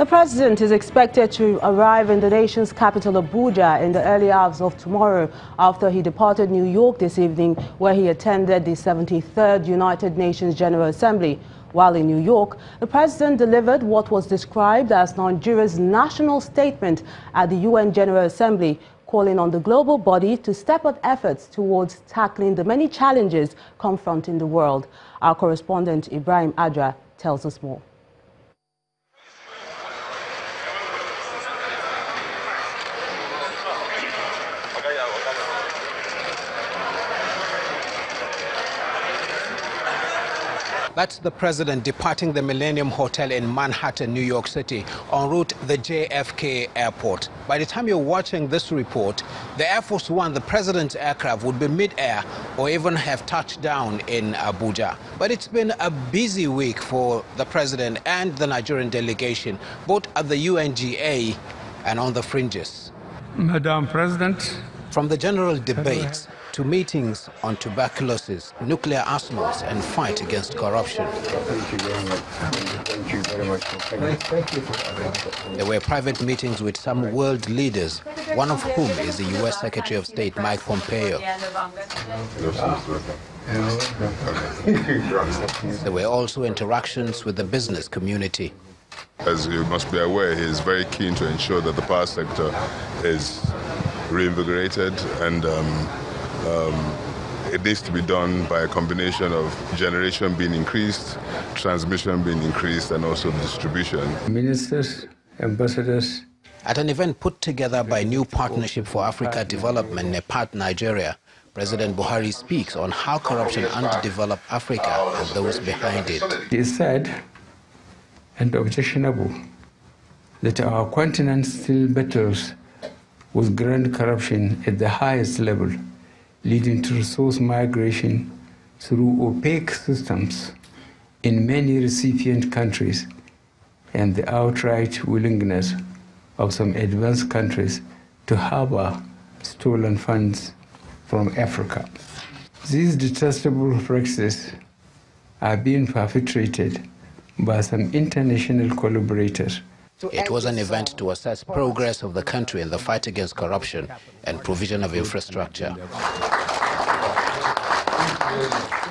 The president is expected to arrive in the nation's capital, Abuja, in the early hours of tomorrow after he departed New York this evening, where he attended the 73rd United Nations General Assembly. While in New York, the president delivered what was described as Nigeria's national statement at the UN General Assembly, calling on the global body to step up efforts towards tackling the many challenges confronting the world. Our correspondent Ibrahim Adra tells us more. That's the president departing the Millennium Hotel in Manhattan, New York City, en route the JFK airport. By the time you're watching this report, the Air Force One, the president's aircraft, would be mid-air or even have touched down in Abuja. But it's been a busy week for the president and the Nigerian delegation, both at the UNGA and on the fringes. Madam President, from the general debates to meetings on tuberculosis, nuclear arsenals, and fight against corruption. There were private meetings with some world leaders, one of whom is the U.S. Secretary of State Mike Pompeo. There were also interactions with the business community. As you must be aware, he is very keen to ensure that the power sector is reinvigorated and um, um, it needs to be done by a combination of generation being increased, transmission being increased, and also distribution. Ministers, ambassadors. At an event put together by New Partnership for Africa Development, NEPAD, Nigeria, President Buhari speaks on how corruption underdeveloped Africa and those behind it. It is sad and objectionable that our continent still battles with grand corruption at the highest level, leading to resource migration through opaque systems in many recipient countries and the outright willingness of some advanced countries to harbor stolen funds from Africa. These detestable practices are being perpetrated by some international collaborators it was an event to assess progress of the country in the fight against corruption and provision of infrastructure.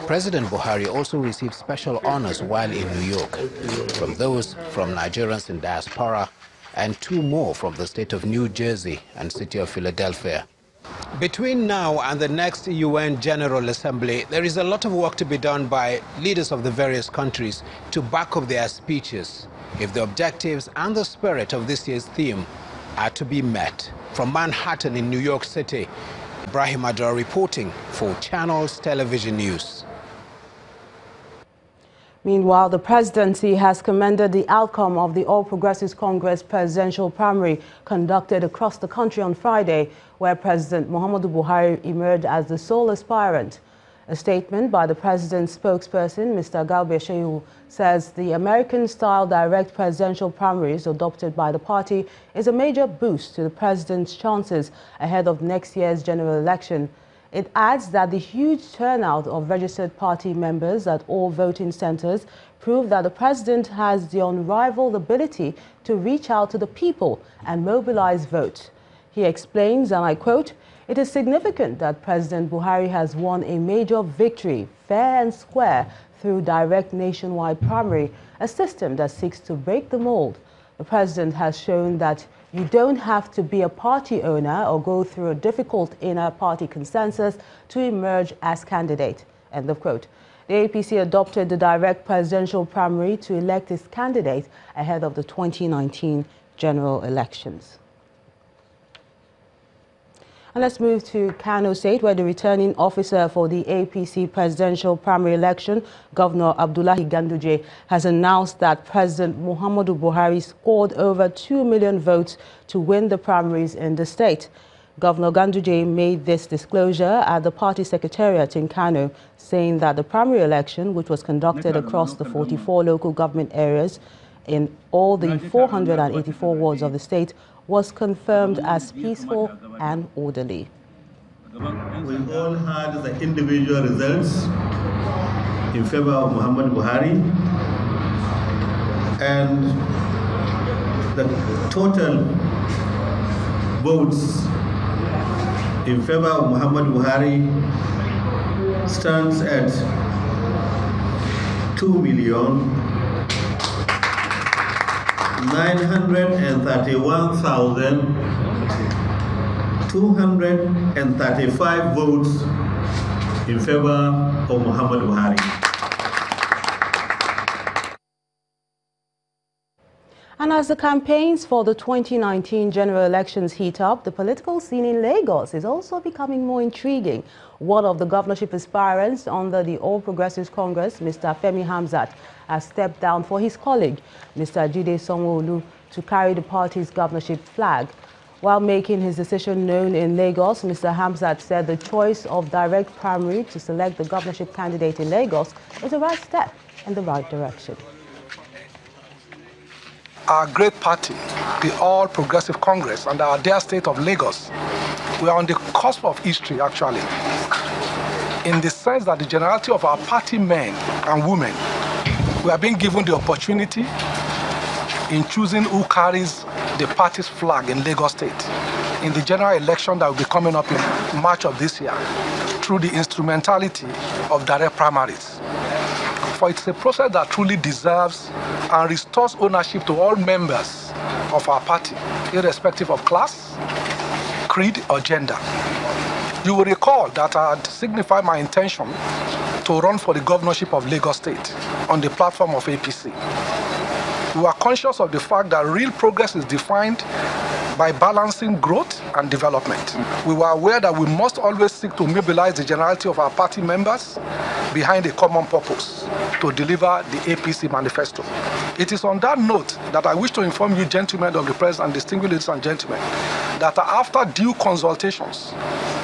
President Buhari also received special honors while in New York, from those from Nigerians in diaspora and two more from the state of New Jersey and city of Philadelphia. Between now and the next UN General Assembly, there is a lot of work to be done by leaders of the various countries to back up their speeches if the objectives and the spirit of this year's theme are to be met. From Manhattan in New York City, Ibrahim Adra reporting for Channels Television News. Meanwhile, the presidency has commended the outcome of the All Progressives Congress presidential primary conducted across the country on Friday, where President Muhammadu Buhari emerged as the sole aspirant. A statement by the president's spokesperson, Mr. Shehu, says the American-style direct presidential primaries adopted by the party is a major boost to the president's chances ahead of next year's general election. It adds that the huge turnout of registered party members at all voting centers prove that the president has the unrivaled ability to reach out to the people and mobilize votes. He explains, and I quote, it is significant that President Buhari has won a major victory, fair and square, through direct nationwide primary, a system that seeks to break the mold. The president has shown that you don't have to be a party owner or go through a difficult inner party consensus to emerge as candidate. End of quote. The APC adopted the direct presidential primary to elect its candidate ahead of the 2019 general elections. And let's move to Kano State, where the returning officer for the APC presidential primary election, Governor Abdullahi Ganduje, has announced that President Muhammadu Buhari scored over 2 million votes to win the primaries in the state. Governor Ganduje made this disclosure at the party secretariat in Kano, saying that the primary election, which was conducted across the 44 local government areas in all the 484 wards of the state, was confirmed as peaceful and orderly. We all had the individual results in favor of Muhammad Buhari and the total votes in favor of Muhammad Buhari stands at 2 million 931,235 votes in favor of Muhammad Buhari. And as the campaigns for the 2019 general elections heat up, the political scene in Lagos is also becoming more intriguing. One of the governorship aspirants under the All Progressives Congress, Mr. Femi Hamzat, has stepped down for his colleague, Mr. Jide Sanwo-Olu, to carry the party's governorship flag. While making his decision known in Lagos, Mr. Hamzat said the choice of direct primary to select the governorship candidate in Lagos is a right step in the right direction our great party, the All Progressive Congress, and our dear state of Lagos, we are on the cusp of history, actually, in the sense that the generality of our party men and women, we are being given the opportunity in choosing who carries the party's flag in Lagos State in the general election that will be coming up in March of this year through the instrumentality of direct primaries. For it's a process that truly deserves and restores ownership to all members of our party, irrespective of class, creed, or gender. You will recall that I had signified my intention to run for the governorship of Lagos State on the platform of APC. We are conscious of the fact that real progress is defined by balancing growth and development. We were aware that we must always seek to mobilize the generality of our party members behind a common purpose to deliver the APC manifesto. It is on that note that I wish to inform you, gentlemen of the press and distinguished ladies and gentlemen, that after due consultations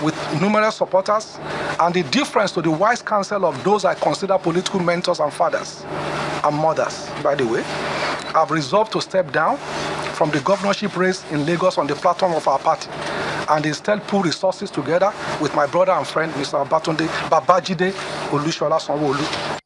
with numerous supporters and the difference to the wise counsel of those I consider political mentors and fathers and mothers, by the way, I've resolved to step down from the governorship race in Lagos on the platform of our party and instead pull resources together with my brother and friend, Mr. Batunde Babajide Olusola.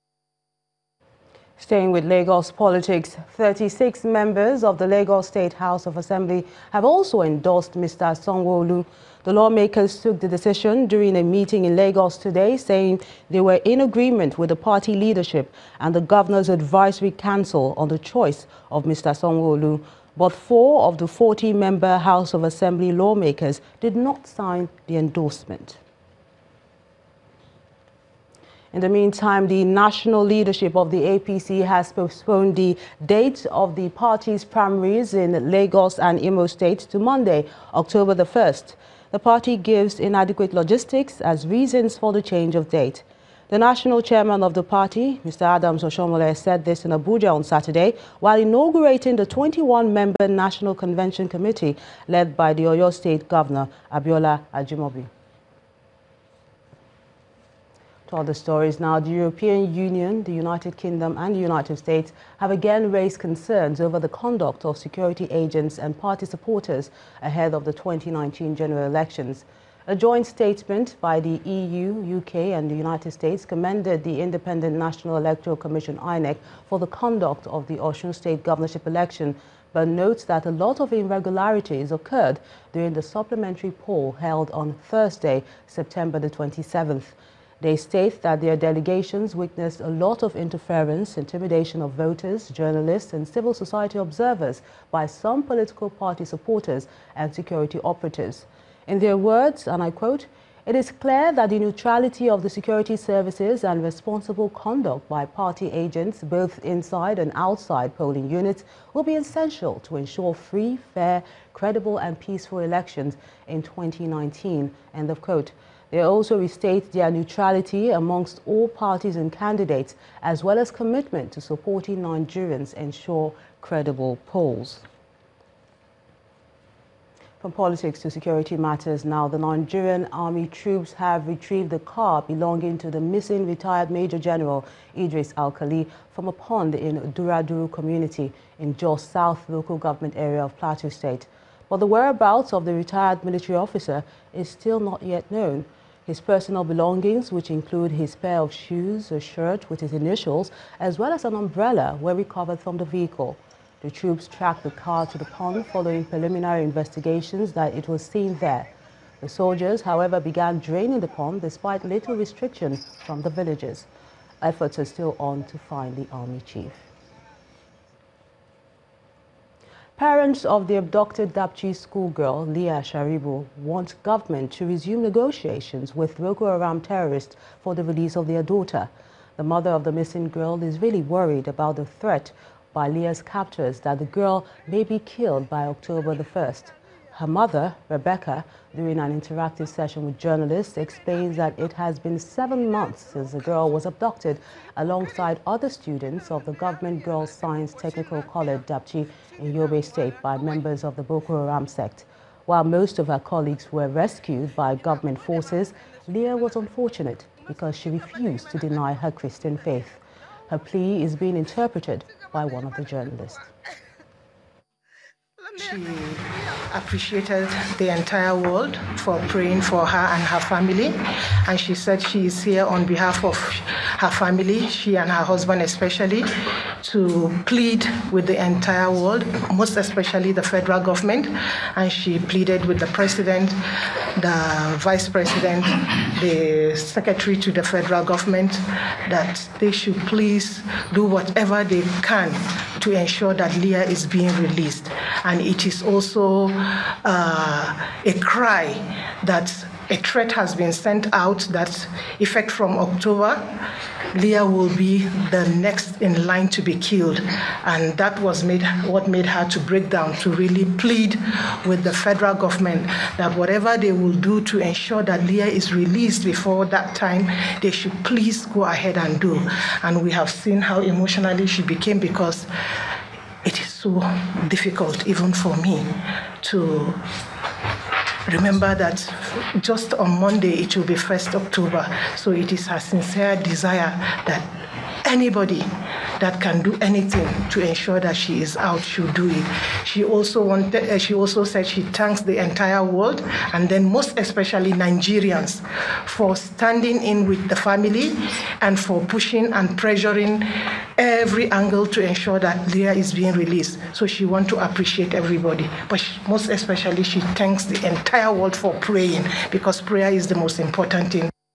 Staying with Lagos politics, 36 members of the Lagos State House of Assembly have also endorsed Mr. Sanwo-Olu. The lawmakers took the decision during a meeting in Lagos today, saying they were in agreement with the party leadership and the Governor's Advisory Council on the choice of Mr. Sanwo-Olu but four of the 40-member House of Assembly lawmakers did not sign the endorsement. In the meantime, the national leadership of the APC has postponed the date of the party's primaries in Lagos and Imo states to Monday, October the 1st. The party gives inadequate logistics as reasons for the change of date. The national chairman of the party, Mr. Adams Oshiomhole, said this in Abuja on Saturday while inaugurating the 21-member National Convention Committee led by the Oyo State Governor, Abiola Ajimobi. To other stories now, the European Union, the United Kingdom and the United States have again raised concerns over the conduct of security agents and party supporters ahead of the 2019 general elections. A joint statement by the EU, UK and the United States commended the Independent National Electoral Commission INEC for the conduct of the Osun State governorship election, but notes that a lot of irregularities occurred during the supplementary poll held on Thursday, September the 27th. They state that their delegations witnessed a lot of interference, intimidation of voters, journalists and civil society observers by some political party supporters and security operatives. In their words, and I quote, it is clear that the neutrality of the security services and responsible conduct by party agents, both inside and outside polling units, will be essential to ensure free, fair, credible and peaceful elections in 2019. End of quote. They also restate their neutrality amongst all parties and candidates, as well as commitment to supporting Nigerians ensure credible polls. From politics to security matters now, the Nigerian Army troops have retrieved the car belonging to the missing retired Major General Idris Alkali from a pond in Duraduru community in Jos South local government area of Plateau State. But the whereabouts of the retired military officer is still not yet known. His personal belongings, which include his pair of shoes, a shirt with his initials, as well as an umbrella, were recovered from the vehicle. The troops tracked the car to the pond following preliminary investigations that it was seen there. The soldiers, however, began draining the pond despite little restriction from the villagers. Efforts are still on to find the army chief. Parents of the abducted Dapchi schoolgirl, Leah Sharibu, want government to resume negotiations with Boko Haram terrorists for the release of their daughter. The mother of the missing girl is really worried about the threat by Leah's captors that the girl may be killed by October the 1st. Her mother, Rebecca, during an interactive session with journalists, explains that it has been seven months since the girl was abducted alongside other students of the Government Girls Science Technical College, Dapchi, in Yobe State by members of the Boko Haram sect. While most of her colleagues were rescued by government forces, Leah was unfortunate because she refused to deny her Christian faith. Her plea is being interpreted by one of the journalists. She appreciated the entire world for praying for her and her family. And she said she is here on behalf of her family, she and her husband especially, to plead with the entire world, most especially the federal government. And she pleaded with the president, the vice president, the secretary to the federal government that they should please do whatever they can to ensure that Leah is being released. And it is also uh, a cry that a threat has been sent out that effect from October, Leah will be the next in line to be killed. And that was made, what made her to break down, to really plead with the federal government that whatever they will do to ensure that Leah is released before that time, they should please go ahead and do. And we have seen how emotionally she became because it is so difficult, even for me, to remember that just on Monday it will be 1st October. So it is her sincere desire that anybody that can do anything to ensure that she is out should do it. She also wanted. Uh, she also said she thanks the entire world and then most especially Nigerians for standing in with the family and for pushing and pressuring every angle to ensure that Leah is being released. So she wants to appreciate everybody, but she, most especially she thanks the entire world for praying because prayer is the most important thing.